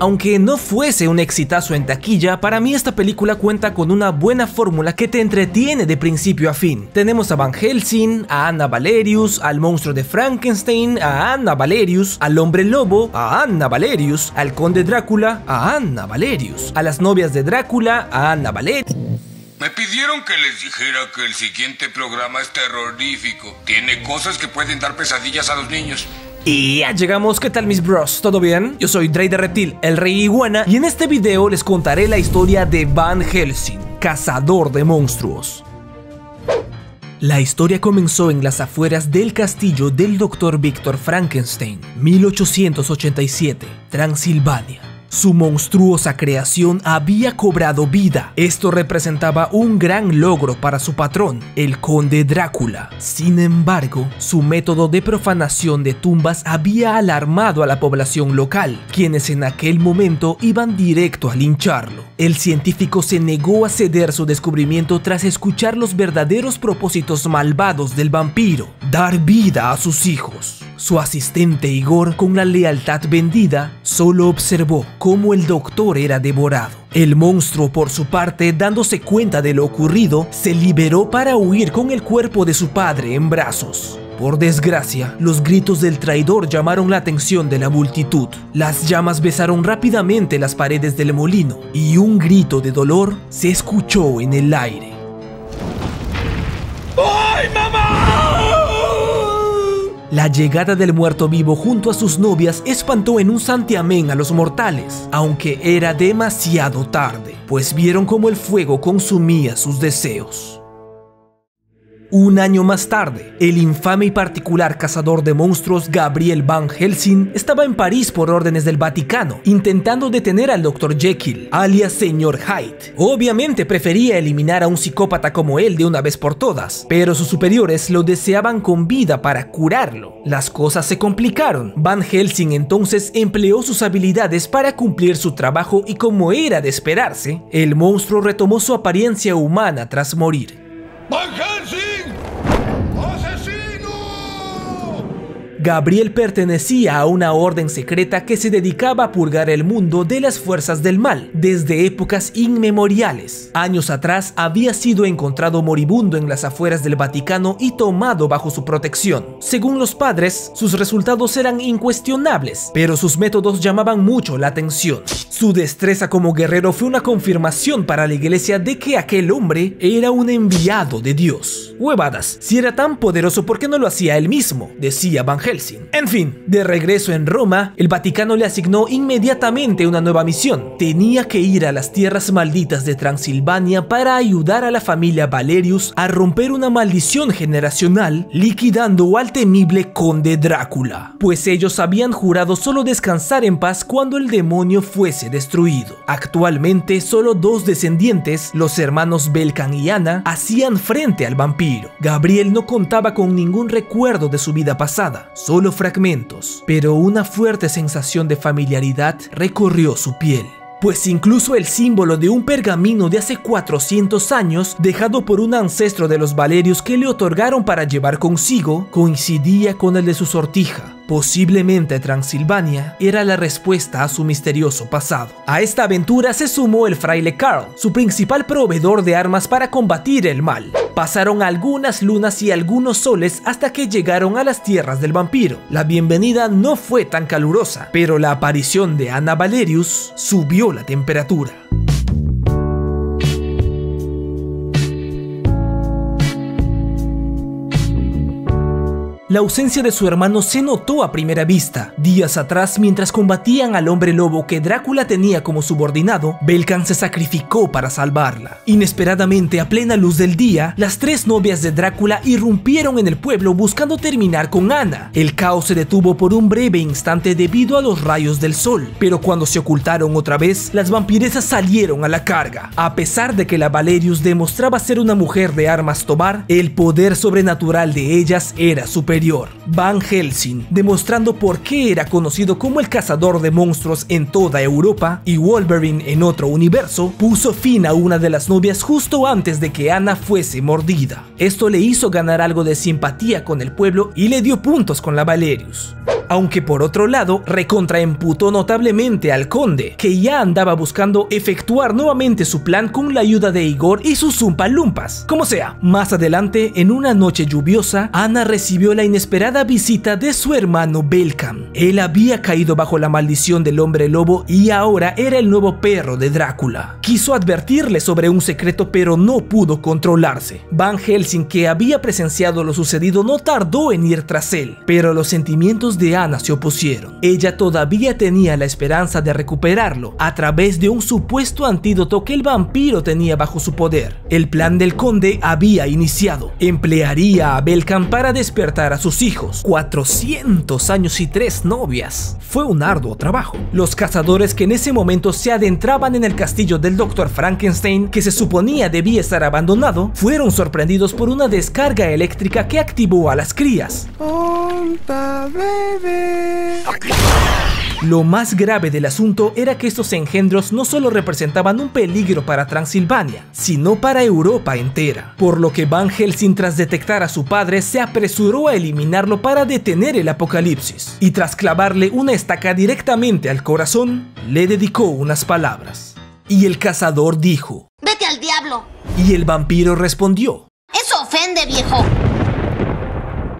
Aunque no fuese un exitazo en taquilla, para mí esta película cuenta con una buena fórmula que te entretiene de principio a fin. Tenemos a Van Helsing, a Anna Valerius, al monstruo de Frankenstein, a Anna Valerius, al hombre lobo, a Anna Valerius, al conde Drácula, a Anna Valerius, a las novias de Drácula, a Anna Valerius. Me pidieron que les dijera que el siguiente programa es terrorífico. Tiene cosas que pueden dar pesadillas a los niños. Y ya llegamos, ¿qué tal mis bros? ¿Todo bien? Yo soy Dre de Reptil, el rey iguana, y en este video les contaré la historia de Van Helsing, cazador de monstruos. La historia comenzó en las afueras del castillo del Dr. Víctor Frankenstein, 1887, Transilvania. Su monstruosa creación había cobrado vida. Esto representaba un gran logro para su patrón, el conde Drácula. Sin embargo, su método de profanación de tumbas había alarmado a la población local, quienes en aquel momento iban directo a lincharlo. El científico se negó a ceder su descubrimiento tras escuchar los verdaderos propósitos malvados del vampiro, dar vida a sus hijos. Su asistente Igor, con la lealtad vendida, solo observó cómo el doctor era devorado. El monstruo, por su parte, dándose cuenta de lo ocurrido, se liberó para huir con el cuerpo de su padre en brazos. Por desgracia, los gritos del traidor llamaron la atención de la multitud. Las llamas besaron rápidamente las paredes del molino y un grito de dolor se escuchó en el aire. ¡Ay, mamá! La llegada del muerto vivo junto a sus novias espantó en un santiamén a los mortales, aunque era demasiado tarde, pues vieron cómo el fuego consumía sus deseos. Un año más tarde, el infame y particular cazador de monstruos Gabriel Van Helsing estaba en París por órdenes del Vaticano, intentando detener al Dr. Jekyll, alias Señor Hyde. Obviamente prefería eliminar a un psicópata como él de una vez por todas, pero sus superiores lo deseaban con vida para curarlo. Las cosas se complicaron. Van Helsing entonces empleó sus habilidades para cumplir su trabajo y como era de esperarse, el monstruo retomó su apariencia humana tras morir. ¡Van Helsing! Gabriel pertenecía a una orden secreta que se dedicaba a purgar el mundo de las fuerzas del mal desde épocas inmemoriales. Años atrás había sido encontrado moribundo en las afueras del Vaticano y tomado bajo su protección. Según los padres, sus resultados eran incuestionables, pero sus métodos llamaban mucho la atención. Su destreza como guerrero fue una confirmación para la iglesia de que aquel hombre era un enviado de Dios. Huevadas, si era tan poderoso, ¿por qué no lo hacía él mismo? Decía Van En fin, de regreso en Roma, el Vaticano le asignó inmediatamente una nueva misión. Tenía que ir a las tierras malditas de Transilvania para ayudar a la familia Valerius a romper una maldición generacional, liquidando al temible conde Drácula, pues ellos habían jurado solo descansar en paz cuando el demonio fuese destruido. Actualmente, solo dos descendientes, los hermanos Belkan y Ana, hacían frente al vampiro. Gabriel no contaba con ningún recuerdo de su vida pasada, solo fragmentos, pero una fuerte sensación de familiaridad recorrió su piel. Pues incluso el símbolo de un pergamino de hace 400 años, dejado por un ancestro de los Valerios que le otorgaron para llevar consigo, coincidía con el de su sortija. Posiblemente Transilvania era la respuesta a su misterioso pasado. A esta aventura se sumó el fraile Carl, su principal proveedor de armas para combatir el mal. Pasaron algunas lunas y algunos soles hasta que llegaron a las tierras del vampiro. La bienvenida no fue tan calurosa, pero la aparición de Anna Valerius subió la temperatura. La ausencia de su hermano se notó a primera vista. Días atrás, mientras combatían al hombre lobo que Drácula tenía como subordinado, Belkan se sacrificó para salvarla. Inesperadamente, a plena luz del día, las tres novias de Drácula irrumpieron en el pueblo buscando terminar con Ana. El caos se detuvo por un breve instante debido a los rayos del sol, pero cuando se ocultaron otra vez, las vampiresas salieron a la carga. A pesar de que la Valerius demostraba ser una mujer de armas tomar, el poder sobrenatural de ellas era superior Van Helsing, demostrando por qué era conocido como el cazador de monstruos en toda Europa, y Wolverine en otro universo, puso fin a una de las novias justo antes de que Anna fuese mordida. Esto le hizo ganar algo de simpatía con el pueblo y le dio puntos con la Valerius aunque por otro lado recontraemputó notablemente al conde, que ya andaba buscando efectuar nuevamente su plan con la ayuda de Igor y sus Lumpas. Como sea, más adelante, en una noche lluviosa, Ana recibió la inesperada visita de su hermano Belkan. Él había caído bajo la maldición del hombre lobo y ahora era el nuevo perro de Drácula. Quiso advertirle sobre un secreto pero no pudo controlarse. Van Helsing, que había presenciado lo sucedido, no tardó en ir tras él, pero los sentimientos de Ana se opusieron. Ella todavía tenía la esperanza de recuperarlo a través de un supuesto antídoto que el vampiro tenía bajo su poder. El plan del conde había iniciado. Emplearía a Belkan para despertar a sus hijos. 400 años y tres novias. Fue un arduo trabajo. Los cazadores que en ese momento se adentraban en el castillo del Dr. Frankenstein, que se suponía debía estar abandonado, fueron sorprendidos por una descarga eléctrica que activó a las crías. Lo más grave del asunto era que estos engendros no solo representaban un peligro para Transilvania, sino para Europa entera, por lo que Van Helsing tras detectar a su padre se apresuró a eliminarlo para detener el apocalipsis, y tras clavarle una estaca directamente al corazón, le dedicó unas palabras. Y el cazador dijo, ¡Vete al diablo! Y el vampiro respondió, ¡Eso ofende, viejo!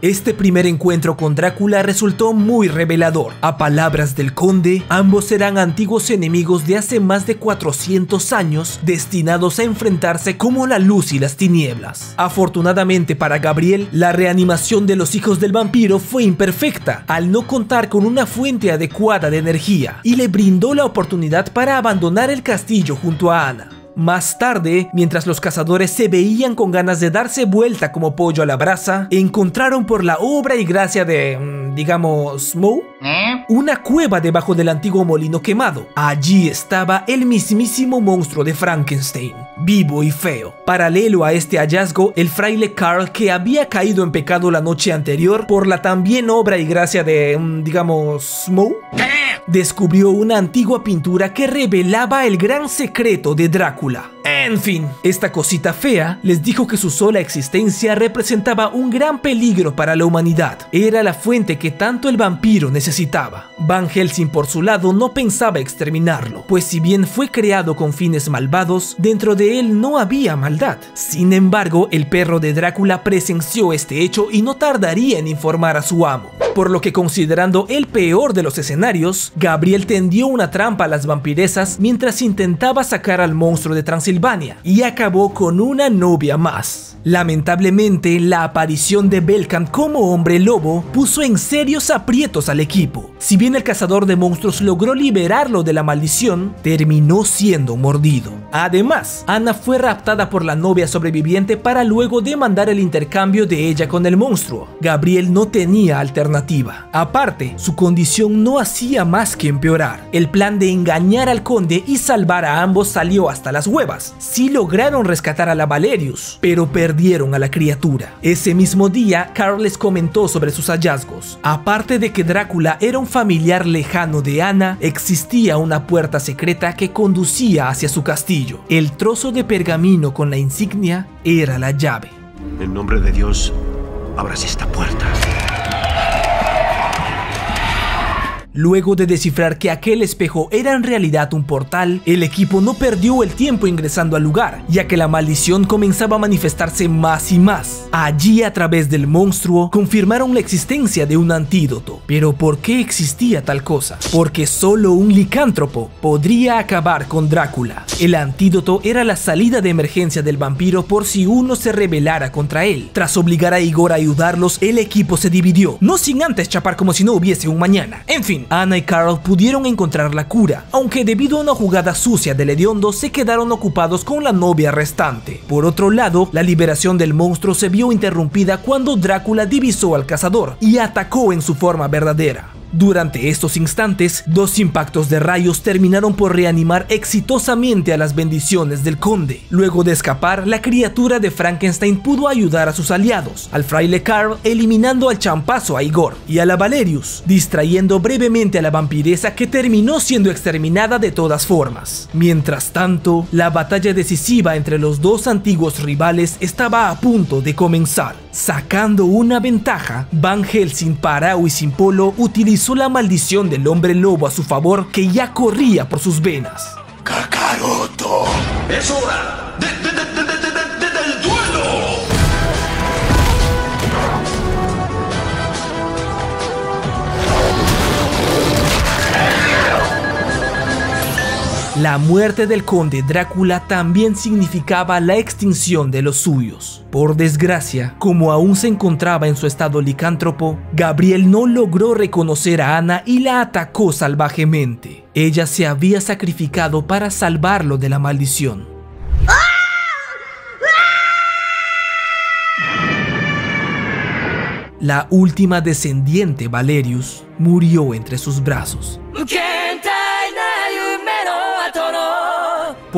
Este primer encuentro con Drácula resultó muy revelador. A palabras del conde, ambos eran antiguos enemigos de hace más de 400 años, destinados a enfrentarse como la luz y las tinieblas. Afortunadamente para Gabriel, la reanimación de los hijos del vampiro fue imperfecta, al no contar con una fuente adecuada de energía, y le brindó la oportunidad para abandonar el castillo junto a Ana. Más tarde, mientras los cazadores se veían con ganas de darse vuelta como pollo a la brasa, encontraron por la obra y gracia de, mm, digamos, Moe, ¿Eh? una cueva debajo del antiguo molino quemado. Allí estaba el mismísimo monstruo de Frankenstein, vivo y feo. Paralelo a este hallazgo, el fraile Carl, que había caído en pecado la noche anterior por la también obra y gracia de, mm, digamos, Moe, descubrió una antigua pintura que revelaba el gran secreto de Drácula película. En fin, esta cosita fea les dijo que su sola existencia representaba un gran peligro para la humanidad. Era la fuente que tanto el vampiro necesitaba. Van Helsing por su lado no pensaba exterminarlo, pues si bien fue creado con fines malvados, dentro de él no había maldad. Sin embargo, el perro de Drácula presenció este hecho y no tardaría en informar a su amo. Por lo que considerando el peor de los escenarios, Gabriel tendió una trampa a las vampiresas mientras intentaba sacar al monstruo de Transilvania y acabó con una novia más. Lamentablemente, la aparición de Belkan como hombre lobo puso en serios aprietos al equipo. Si bien el cazador de monstruos logró liberarlo de la maldición, terminó siendo mordido. Además, Ana fue raptada por la novia sobreviviente para luego demandar el intercambio de ella con el monstruo. Gabriel no tenía alternativa. Aparte, su condición no hacía más que empeorar. El plan de engañar al conde y salvar a ambos salió hasta las huevas. Sí lograron rescatar a la Valerius, pero perdieron a la criatura. Ese mismo día, Carl les comentó sobre sus hallazgos. Aparte de que Drácula era un familiar lejano de Ana, existía una puerta secreta que conducía hacia su castillo. El trozo de pergamino con la insignia era la llave. En nombre de Dios, abras esta puerta. Luego de descifrar que aquel espejo era en realidad un portal, el equipo no perdió el tiempo ingresando al lugar, ya que la maldición comenzaba a manifestarse más y más. Allí a través del monstruo confirmaron la existencia de un antídoto. Pero ¿por qué existía tal cosa? Porque solo un licántropo podría acabar con Drácula. El antídoto era la salida de emergencia del vampiro por si uno se rebelara contra él. Tras obligar a Igor a ayudarlos, el equipo se dividió, no sin antes chapar como si no hubiese un mañana. En fin, Anna y Carl pudieron encontrar la cura, aunque debido a una jugada sucia del hediondo se quedaron ocupados con la novia restante. Por otro lado, la liberación del monstruo se vio interrumpida cuando Drácula divisó al cazador y atacó en su forma verdadera. Durante estos instantes, dos impactos de rayos terminaron por reanimar exitosamente a las bendiciones del conde. Luego de escapar, la criatura de Frankenstein pudo ayudar a sus aliados, al fraile Carl eliminando al champazo a Igor y a la Valerius, distrayendo brevemente a la vampiresa que terminó siendo exterminada de todas formas. Mientras tanto, la batalla decisiva entre los dos antiguos rivales estaba a punto de comenzar. Sacando una ventaja, Van Helsing parado y sin polo utilizó la maldición del hombre lobo a su favor que ya corría por sus venas. ¡Kakaroto! ¡Es hora La muerte del conde Drácula también significaba la extinción de los suyos. Por desgracia, como aún se encontraba en su estado licántropo, Gabriel no logró reconocer a Ana y la atacó salvajemente. Ella se había sacrificado para salvarlo de la maldición. La última descendiente, Valerius, murió entre sus brazos.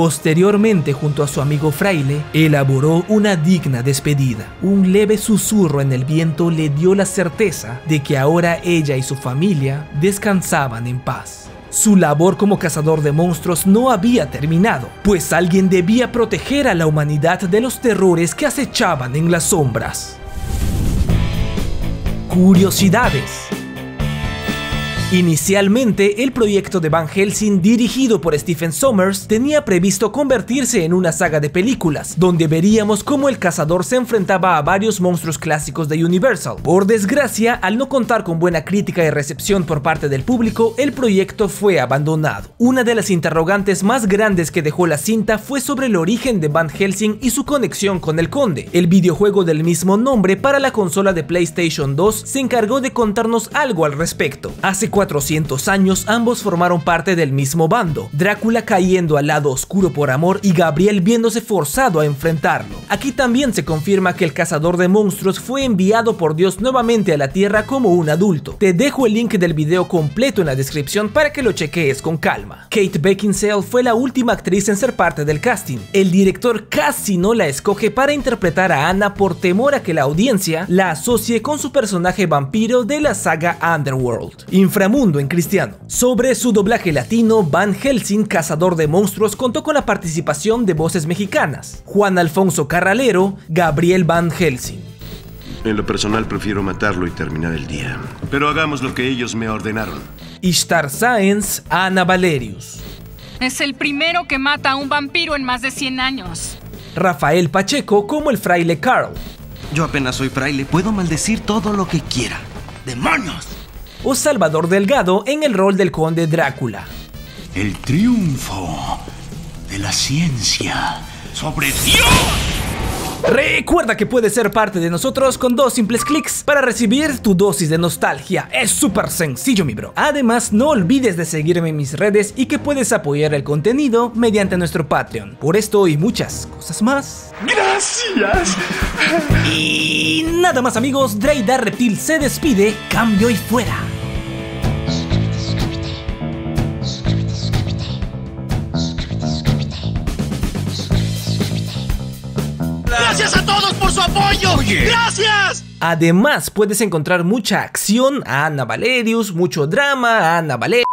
Posteriormente, junto a su amigo Fraile, elaboró una digna despedida. Un leve susurro en el viento le dio la certeza de que ahora ella y su familia descansaban en paz. Su labor como cazador de monstruos no había terminado, pues alguien debía proteger a la humanidad de los terrores que acechaban en las sombras. Curiosidades. Inicialmente, el proyecto de Van Helsing dirigido por Stephen Sommers tenía previsto convertirse en una saga de películas, donde veríamos cómo el cazador se enfrentaba a varios monstruos clásicos de Universal. Por desgracia, al no contar con buena crítica y recepción por parte del público, el proyecto fue abandonado. Una de las interrogantes más grandes que dejó la cinta fue sobre el origen de Van Helsing y su conexión con el Conde. El videojuego del mismo nombre para la consola de PlayStation 2 se encargó de contarnos algo al respecto. Hace 400 años ambos formaron parte del mismo bando, Drácula cayendo al lado oscuro por amor y Gabriel viéndose forzado a enfrentarlo. Aquí también se confirma que el cazador de monstruos fue enviado por Dios nuevamente a la Tierra como un adulto. Te dejo el link del video completo en la descripción para que lo chequees con calma. Kate Beckinsale fue la última actriz en ser parte del casting. El director casi no la escoge para interpretar a Anna por temor a que la audiencia la asocie con su personaje vampiro de la saga Underworld. Inframundo en cristiano. Sobre su doblaje latino, Van Helsing, cazador de monstruos, contó con la participación de voces mexicanas. Juan Alfonso Carralero, Gabriel Van Helsing. En lo personal prefiero matarlo y terminar el día. Pero hagamos lo que ellos me ordenaron. Ishtar Sáenz, Ana Valerius. Es el primero que mata a un vampiro en más de 100 años. Rafael Pacheco como el fraile Carl. Yo apenas soy fraile, puedo maldecir todo lo que quiera. ¡Demonios! O Salvador Delgado en el rol del conde Drácula. El triunfo de la ciencia sobre Dios. Recuerda que puedes ser parte de nosotros con dos simples clics para recibir tu dosis de nostalgia. Es súper sencillo, mi bro. Además, no olvides de seguirme en mis redes y que puedes apoyar el contenido mediante nuestro Patreon. Por esto y muchas cosas más. Gracias. Y nada más, amigos. Dreida Reptil se despide. Cambio y fuera. Su apoyo. Gracias. Además, puedes encontrar mucha acción a Ana Valerius, mucho drama a Ana Valerius.